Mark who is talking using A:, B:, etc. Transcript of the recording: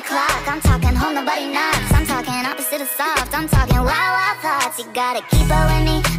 A: o'clock. I'm talking home, nobody knocks. I'm talking opposite of soft. I'm talking wild, wild thoughts. You gotta keep up with me.